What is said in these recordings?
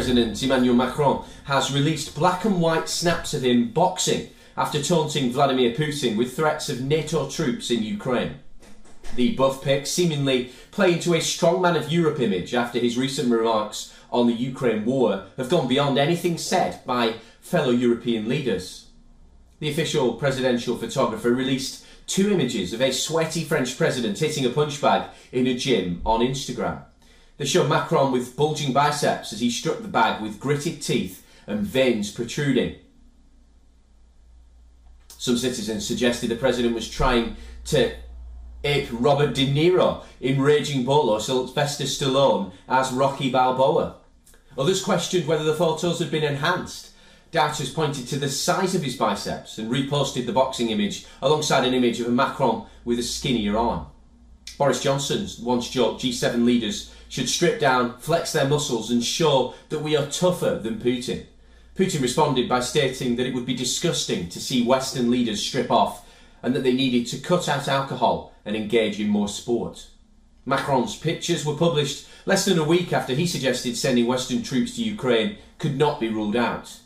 President Emmanuel Macron has released black and white snaps of him boxing after taunting Vladimir Putin with threats of NATO troops in Ukraine. The buff pic seemingly playing to a strongman of Europe image after his recent remarks on the Ukraine war have gone beyond anything said by fellow European leaders. The official presidential photographer released two images of a sweaty French president hitting a punch bag in a gym on Instagram. They show Macron with bulging biceps as he struck the bag with gritted teeth and veins protruding. Some citizens suggested the president was trying to ape Robert De Niro in Raging Bull or Sylvester Stallone as Rocky Balboa. Others questioned whether the photos had been enhanced. Doubters pointed to the size of his biceps and reposted the boxing image alongside an image of a Macron with a skinnier arm. Boris Johnson once joked G7 leaders should strip down, flex their muscles, and show that we are tougher than Putin. Putin responded by stating that it would be disgusting to see Western leaders strip off and that they needed to cut out alcohol and engage in more sport. Macron's pictures were published less than a week after he suggested sending Western troops to Ukraine could not be ruled out.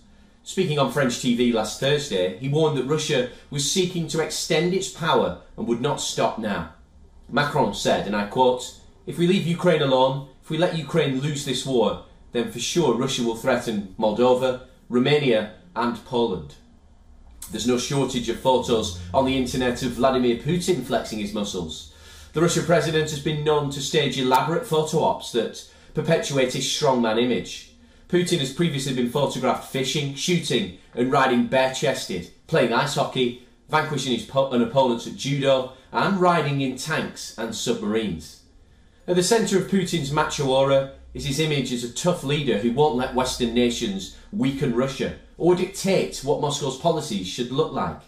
Speaking on French TV last Thursday, he warned that Russia was seeking to extend its power and would not stop now. Macron said, and I quote, if we leave Ukraine alone, if we let Ukraine lose this war, then for sure Russia will threaten Moldova, Romania, and Poland. There's no shortage of photos on the internet of Vladimir Putin flexing his muscles. The Russian president has been known to stage elaborate photo ops that perpetuate his strongman image. Putin has previously been photographed fishing, shooting, and riding bare chested, playing ice hockey, vanquishing his po- an opponent at judo, and riding in tanks and submarines. At the centre of Putin's macho aura is his image as a tough leader who won't let Western nations weaken Russia or dictate what Moscow's policies should look like.